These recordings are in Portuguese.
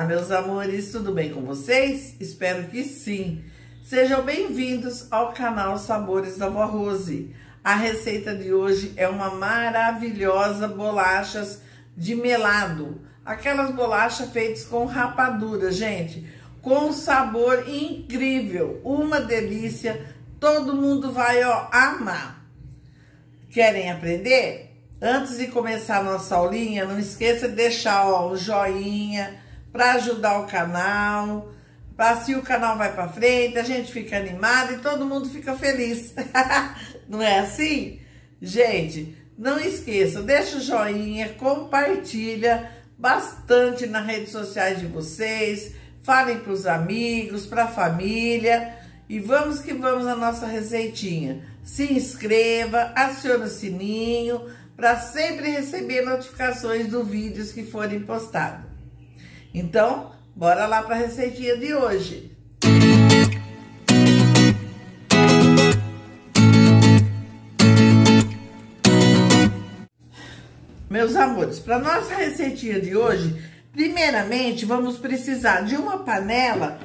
Ah, meus amores, tudo bem com vocês? Espero que sim. Sejam bem-vindos ao canal Sabores da Vó Rose. A receita de hoje é uma maravilhosa bolachas de melado. Aquelas bolachas feitas com rapadura, gente, com sabor incrível, uma delícia. Todo mundo vai ó, amar. Querem aprender? Antes de começar a nossa aulinha, não esqueça de deixar ó, o joinha para ajudar o canal, para se o canal vai para frente, a gente fica animado e todo mundo fica feliz. não é assim? Gente, não esqueça, deixa o joinha, compartilha bastante nas redes sociais de vocês, falem para os amigos, para a família e vamos que vamos na nossa receitinha. Se inscreva, acione o sininho para sempre receber notificações dos vídeos que forem postados. Então, bora lá para a receitinha de hoje. Meus amores, para nossa receitinha de hoje, primeiramente vamos precisar de uma panela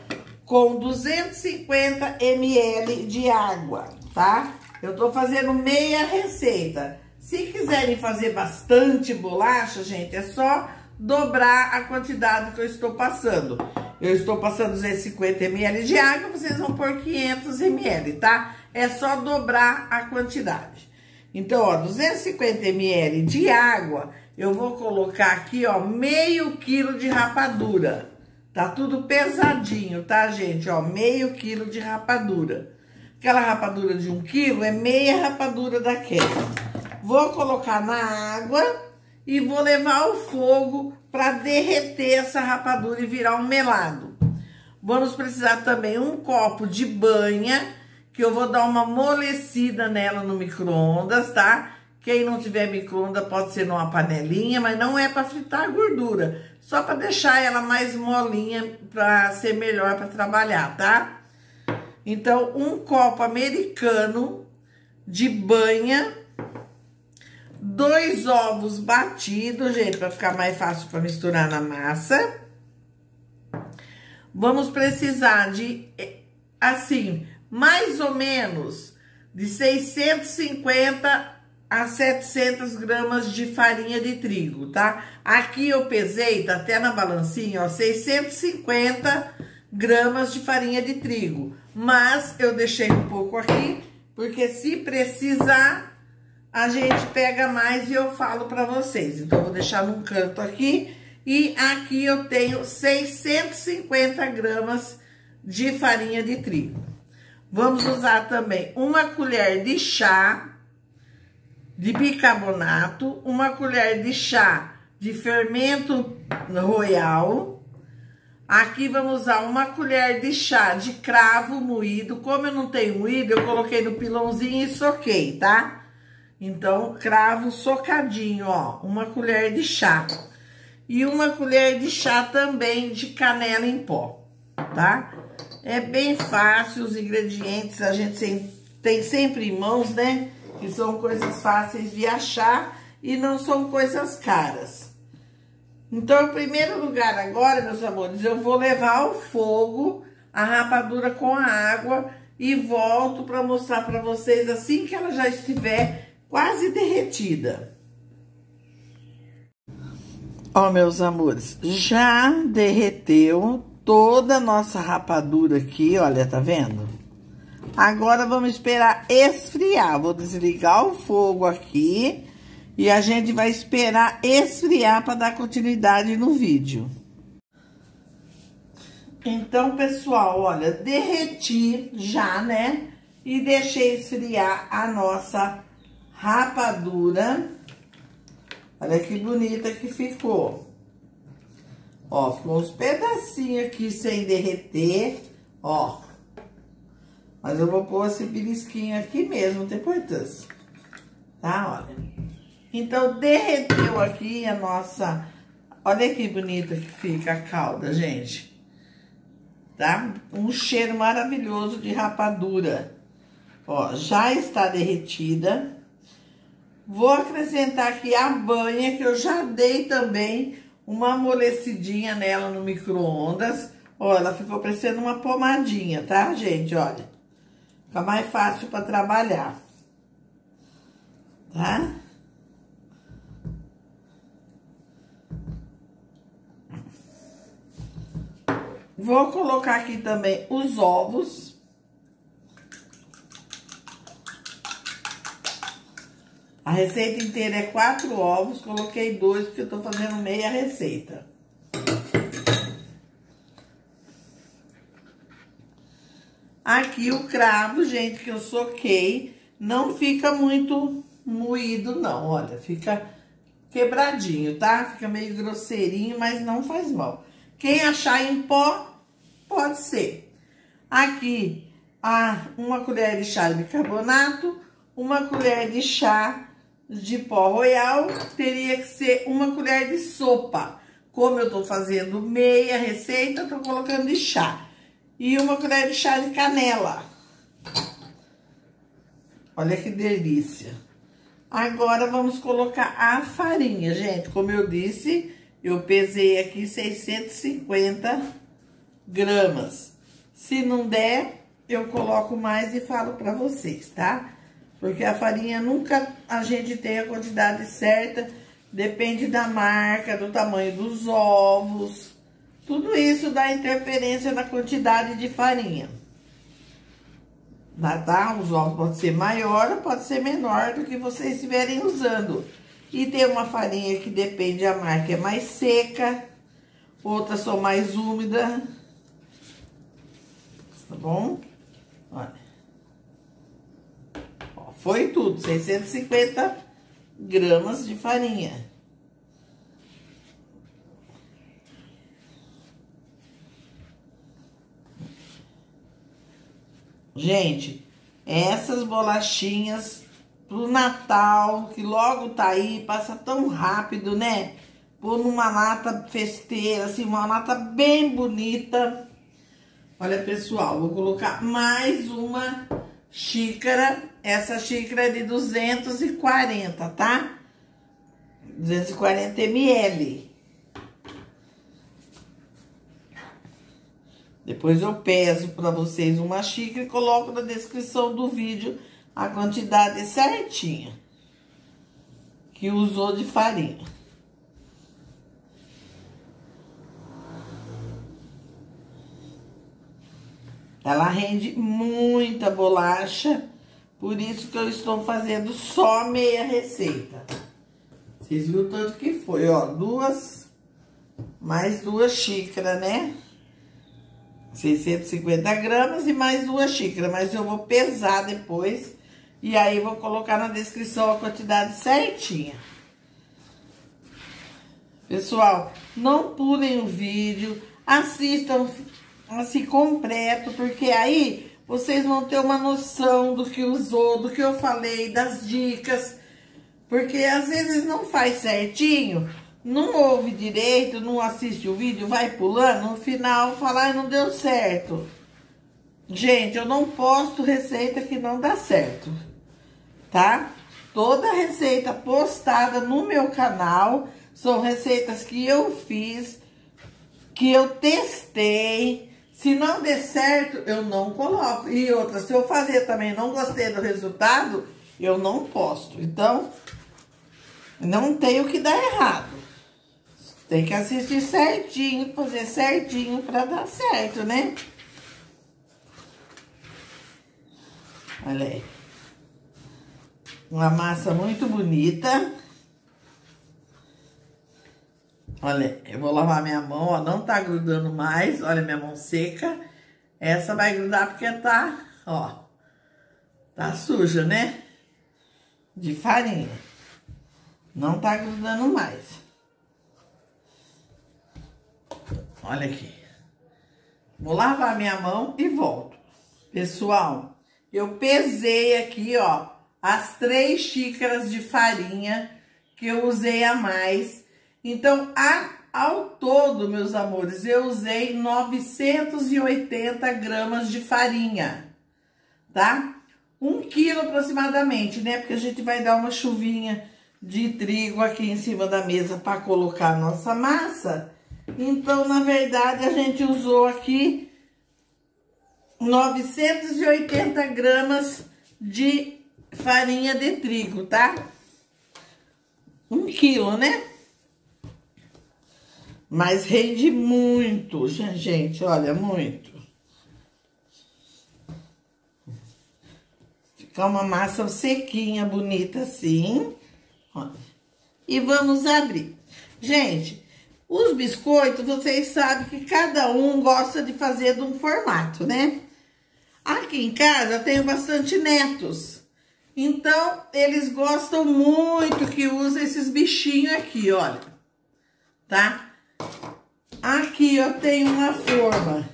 com 250 ml de água, tá? Eu tô fazendo meia receita. Se quiserem fazer bastante bolacha, gente, é só dobrar a quantidade que eu estou passando. Eu estou passando 250 ml de água, vocês vão pôr 500 ml, tá? É só dobrar a quantidade. Então, ó, 250 ml de água, eu vou colocar aqui, ó, meio quilo de rapadura. Tá tudo pesadinho, tá, gente? Ó, meio quilo de rapadura. Aquela rapadura de um quilo é meia rapadura daquela. Vou colocar na água e vou levar ao fogo para derreter essa rapadura e virar um melado. Vamos precisar também um copo de banha, que eu vou dar uma amolecida nela no micro-ondas, tá? Quem não tiver micro-ondas pode ser numa panelinha, mas não é para fritar a gordura, só para deixar ela mais molinha para ser melhor para trabalhar, tá? Então, um copo americano de banha dois ovos batidos, gente, para ficar mais fácil para misturar na massa. Vamos precisar de, assim, mais ou menos de 650 a 700 gramas de farinha de trigo, tá? Aqui eu pesei, tá até na balancinha, ó, 650 gramas de farinha de trigo. Mas eu deixei um pouco aqui, porque se precisar, a gente pega mais e eu falo para vocês. Então, vou deixar num canto aqui. E aqui eu tenho 650 gramas de farinha de trigo. Vamos usar também uma colher de chá de bicarbonato, uma colher de chá de fermento royal. Aqui vamos usar uma colher de chá de cravo moído. Como eu não tenho moído, eu coloquei no pilãozinho e soquei, tá? Então, cravo socadinho, ó, uma colher de chá. E uma colher de chá também de canela em pó, tá? É bem fácil os ingredientes, a gente tem sempre em mãos, né? Que são coisas fáceis de achar e não são coisas caras. Então, em primeiro lugar agora, meus amores, eu vou levar ao fogo a rapadura com a água e volto para mostrar para vocês assim que ela já estiver quase derretida. Ó, meus amores, já derreteu toda a nossa rapadura aqui, olha, tá vendo? Agora vamos esperar esfriar. Vou desligar o fogo aqui e a gente vai esperar esfriar para dar continuidade no vídeo. Então, pessoal, olha, derreti já, né? E deixei esfriar a nossa rapadura. Olha que bonita que ficou. Ó, ficou uns pedacinhos aqui sem derreter, ó. Mas eu vou pôr esse belisquinho aqui mesmo, não tem importância. Tá, olha. Então, derreteu aqui a nossa... Olha que bonita que fica a calda, gente. Tá? Um cheiro maravilhoso de rapadura. Ó, já está derretida. Vou acrescentar aqui a banha, que eu já dei também uma amolecidinha nela no micro-ondas. Ó, ela ficou parecendo uma pomadinha, tá, gente? Olha. Fica mais fácil para trabalhar. Tá? Vou colocar aqui também os ovos. A receita inteira é quatro ovos, coloquei dois porque eu tô fazendo meia receita. Aqui o cravo, gente, que eu soquei, não fica muito moído não, olha, fica quebradinho, tá? Fica meio grosseirinho, mas não faz mal. Quem achar em pó, pode ser. Aqui, a, uma colher de chá de bicarbonato, uma colher de chá de pó royal, teria que ser uma colher de sopa. Como eu tô fazendo meia receita, tô colocando de chá. E uma colher de chá de canela. Olha que delícia. Agora, vamos colocar a farinha, gente. Como eu disse, eu pesei aqui 650 gramas. Se não der, eu coloco mais e falo pra vocês, tá? Porque a farinha nunca a gente tem a quantidade certa, depende da marca, do tamanho dos ovos. Tudo isso dá interferência na quantidade de farinha. Tá? Os ovos podem ser maior ou pode ser menor do que vocês estiverem usando. E tem uma farinha que depende da marca, é mais seca, outras são mais úmida. Tá bom? Olha. Foi tudo, 650 gramas de farinha. Gente, essas bolachinhas pro Natal, que logo tá aí, passa tão rápido, né? Pôr numa lata festeira, assim, uma lata bem bonita. Olha, pessoal, vou colocar mais uma xícara. Essa xícara é de 240, tá? 240 ml. Depois eu peso para vocês uma xícara e coloco na descrição do vídeo a quantidade certinha que usou de farinha. Ela rende muita bolacha, por isso que eu estou fazendo só meia receita. Vocês viram tanto que foi, ó, duas, mais duas xícaras, né? 650 gramas e mais duas xícaras, mas eu vou pesar depois e aí vou colocar na descrição a quantidade certinha. Pessoal, não pulem o vídeo, assistam assim completo, porque aí vocês vão ter uma noção do que usou, do que eu falei, das dicas. Porque às vezes não faz certinho, não ouve direito, não assiste o vídeo, vai pulando, no final falar não deu certo. Gente, eu não posto receita que não dá certo tá? Toda receita postada no meu canal são receitas que eu fiz, que eu testei. Se não der certo, eu não coloco. E outra, se eu fazer também não gostei do resultado, eu não posto. Então, não tem o que dar errado. Tem que assistir certinho, fazer certinho pra dar certo, né? Olha aí. Uma massa muito bonita. Olha, eu vou lavar minha mão, ó, não tá grudando mais. Olha minha mão seca. Essa vai grudar porque tá, ó, tá suja, né? De farinha. Não tá grudando mais. Olha aqui. Vou lavar minha mão e volto. Pessoal, eu pesei aqui, ó, as três xícaras de farinha que eu usei a mais. Então, a, ao todo, meus amores, eu usei 980 gramas de farinha, tá? Um quilo aproximadamente, né? Porque a gente vai dar uma chuvinha de trigo aqui em cima da mesa para colocar a nossa massa. Então, na verdade, a gente usou aqui 980 gramas de farinha de trigo, tá? Um quilo, né? Mas rende muito, gente, olha, muito. Fica uma massa sequinha, bonita assim. E vamos abrir. Gente, os biscoitos, vocês sabem que cada um gosta de fazer de um formato, né? Aqui em casa eu tenho bastante netos. Então, eles gostam muito que use esses bichinhos aqui, olha. Tá? Aqui eu tenho uma forma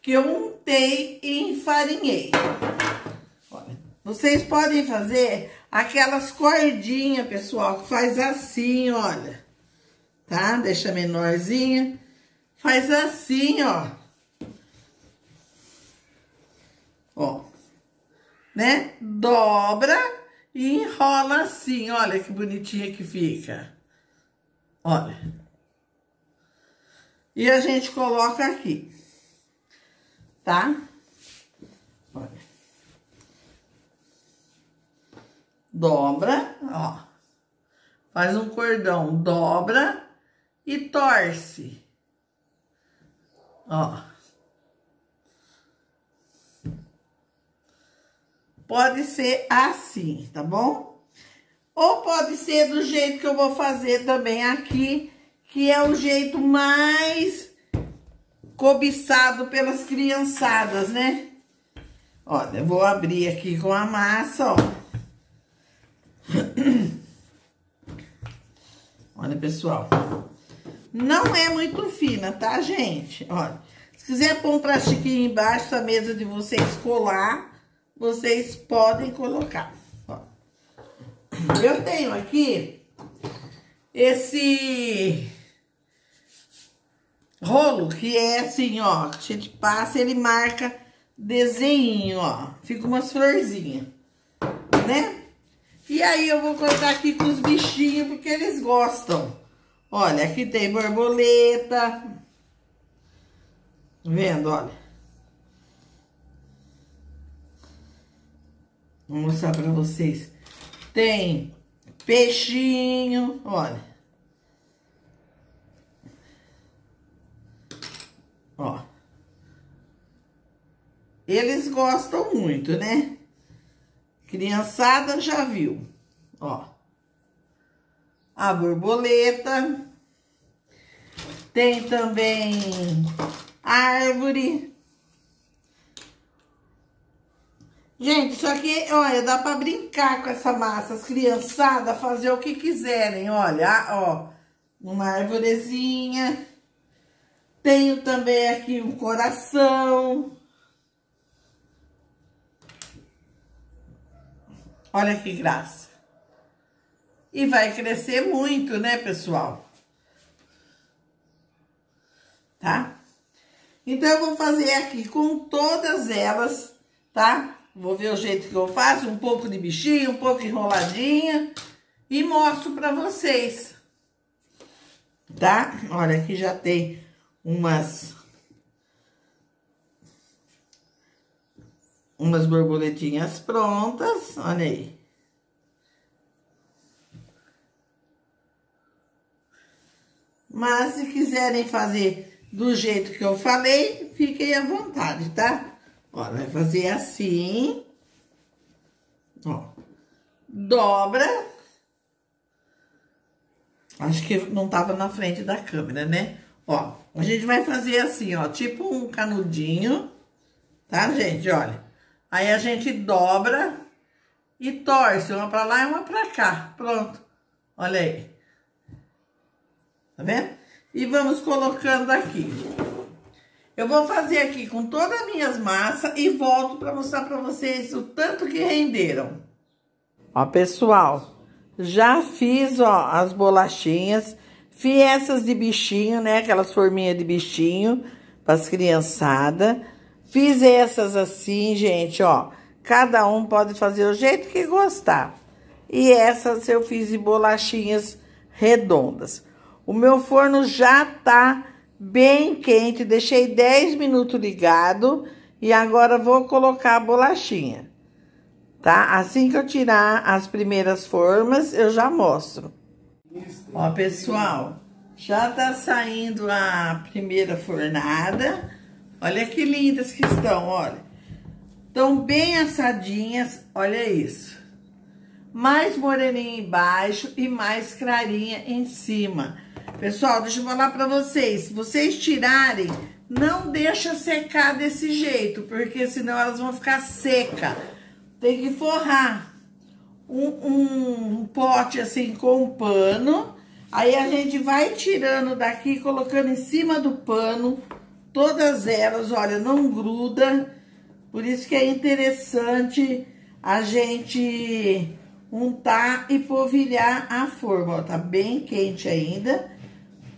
que eu untei e enfarinhei. Olha, vocês podem fazer aquelas cordinhas, pessoal, que faz assim, olha. Tá? Deixa menorzinha. Faz assim, ó. Ó. Né? Dobra e enrola assim. Olha que bonitinha que fica. Olha. E a gente coloca aqui, tá? Olha. Dobra, ó. Faz um cordão, dobra e torce. Ó. Pode ser assim, tá bom? Ou pode ser do jeito que eu vou fazer também aqui que é o jeito mais cobiçado pelas criançadas, né? Olha, vou abrir aqui com a massa, ó. Olha, pessoal. Não é muito fina, tá, gente? Olha, se quiser pôr um plastiquinho embaixo da mesa de vocês colar, vocês podem colocar. Ó. Eu tenho aqui esse rolo, que é assim, ó, a gente passa, ele marca desenho, ó, fica umas florzinhas, né? E aí eu vou cortar aqui com os bichinhos, porque eles gostam. Olha, aqui tem borboleta. Tá vendo, olha. Vou mostrar pra vocês. Tem peixinho, olha. Eles gostam muito, né? Criançada já viu. Ó. A borboleta. Tem também árvore. Gente, isso aqui, olha, dá pra brincar com essa massa. As criançadas fazer o que quiserem, olha, ó. Uma árvorezinha. Tenho também aqui um coração. Olha que graça. E vai crescer muito, né, pessoal? Tá? Então, eu vou fazer aqui com todas elas, tá? Vou ver o jeito que eu faço, um pouco de bichinho, um pouco enroladinha. E mostro pra vocês. Tá? Olha, aqui já tem umas umas borboletinhas prontas, olha aí. Mas se quiserem fazer do jeito que eu falei, fiquem à vontade, tá? Ó, vai fazer assim. Ó. Dobra. Acho que não tava na frente da câmera, né? Ó, a gente vai fazer assim, ó, tipo um canudinho, tá, gente? Olha. Aí a gente dobra e torce uma pra lá e uma pra cá. Pronto. Olha aí. Tá vendo? E vamos colocando aqui. Eu vou fazer aqui com todas as minhas massas e volto para mostrar para vocês o tanto que renderam. Ó, pessoal, já fiz, ó, as bolachinhas Fiz essas de bichinho, né? Aquelas forminhas de bichinho para as criançadas. Fiz essas assim, gente, ó. Cada um pode fazer o jeito que gostar. e essas eu fiz em bolachinhas redondas. O meu forno já tá bem quente, deixei 10 minutos ligado e agora vou colocar a bolachinha, tá? Assim que eu tirar as primeiras formas, eu já mostro. Ó, pessoal, já tá saindo a primeira fornada. Olha que lindas que estão, olha. Estão bem assadinhas, olha isso. Mais moreninha embaixo e mais clarinha em cima. Pessoal, deixa eu falar pra vocês. Se vocês tirarem, não deixa secar desse jeito, porque senão elas vão ficar seca. Tem que forrar um, um, um pote assim com um pano. Aí a gente vai tirando daqui, colocando em cima do pano, todas elas, olha, não gruda. Por isso que é interessante a gente untar e polvilhar a forma, ó, tá bem quente ainda.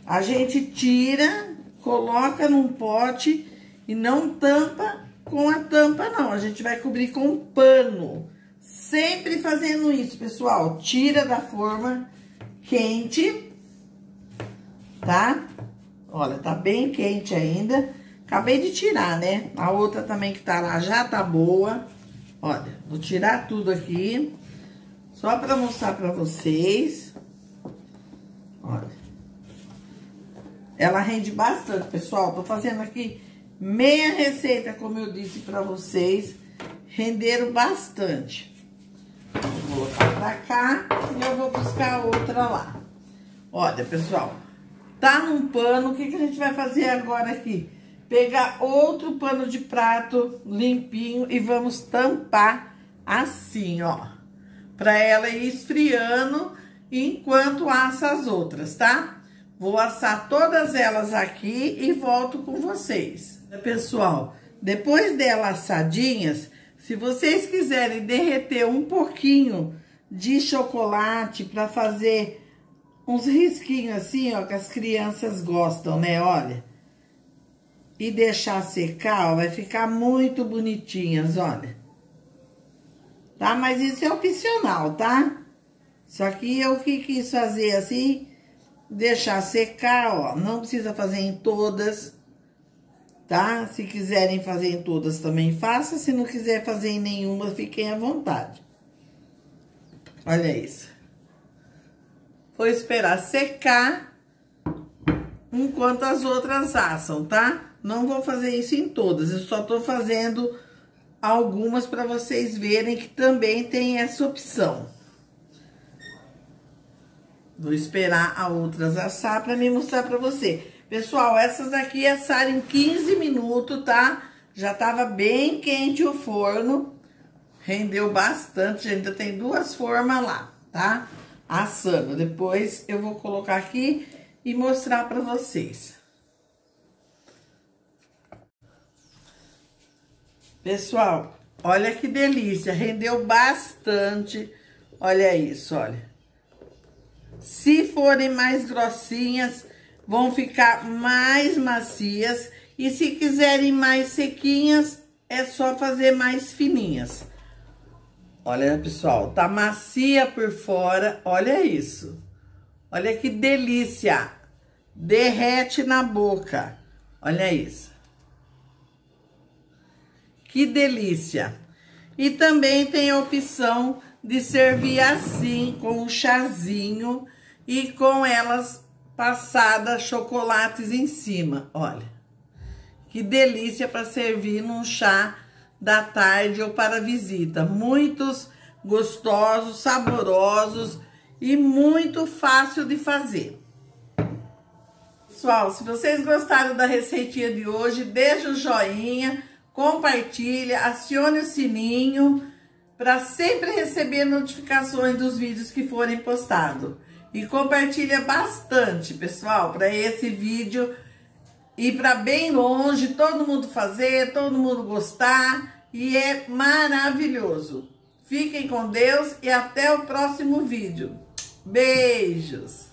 A gente tira, coloca num pote e não tampa com a tampa, não. A gente vai cobrir com um pano. Sempre fazendo isso, pessoal. Tira da forma quente, tá? Olha, tá bem quente ainda. Acabei de tirar, né? A outra também que tá lá já tá boa. Olha, vou tirar tudo aqui. Só pra mostrar pra vocês. Olha. Ela rende bastante, pessoal. Tô fazendo aqui meia receita, como eu disse pra vocês. Renderam bastante. Vou botar pra cá e eu vou buscar outra lá. Olha, pessoal. Tá num pano. O que, que a gente vai fazer agora aqui? Pegar outro pano de prato limpinho e vamos tampar assim, ó. Pra ela ir esfriando enquanto assa as outras, tá? Vou assar todas elas aqui e volto com vocês. Pessoal, depois delas assadinhas, se vocês quiserem derreter um pouquinho de chocolate para fazer uns risquinhos assim, ó, que as crianças gostam, né? Olha. E deixar secar, ó, vai ficar muito bonitinhas, olha. Tá? Mas isso é opcional, tá? Só que eu que quis fazer assim deixar secar, ó. Não precisa fazer em todas, tá? Se quiserem fazer em todas, também faça. Se não quiser fazer em nenhuma, fiquem à vontade. Olha isso. Vou esperar secar enquanto as outras assam, tá? Não vou fazer isso em todas, eu só tô fazendo algumas para vocês verem que também tem essa opção. Vou esperar a outras assar para me mostrar para você. Pessoal, essas aqui assaram em 15 minutos, tá? Já tava bem quente o forno. Rendeu bastante, ainda tem duas formas lá, tá? Assando. Depois eu vou colocar aqui e mostrar para vocês. Pessoal, olha que delícia, rendeu bastante. Olha isso, olha. Se forem mais grossinhas, vão ficar mais macias. E se quiserem mais sequinhas, é só fazer mais fininhas. Olha, pessoal, tá macia por fora. Olha isso. Olha que delícia. Derrete na boca. Olha isso. Que delícia. E também tem a opção de servir assim, com um chazinho e com elas passadas chocolates em cima. Olha, que delícia para servir num chá da tarde ou para visita. Muitos gostosos, saborosos e muito fácil de fazer. Pessoal, se vocês gostaram da receitinha de hoje, deixa o joinha, compartilha, acione o sininho para sempre receber notificações dos vídeos que forem postados. E compartilha bastante, pessoal, para esse vídeo ir para bem longe, todo mundo fazer, todo mundo gostar e é maravilhoso. Fiquem com Deus e até o próximo vídeo. Beijos!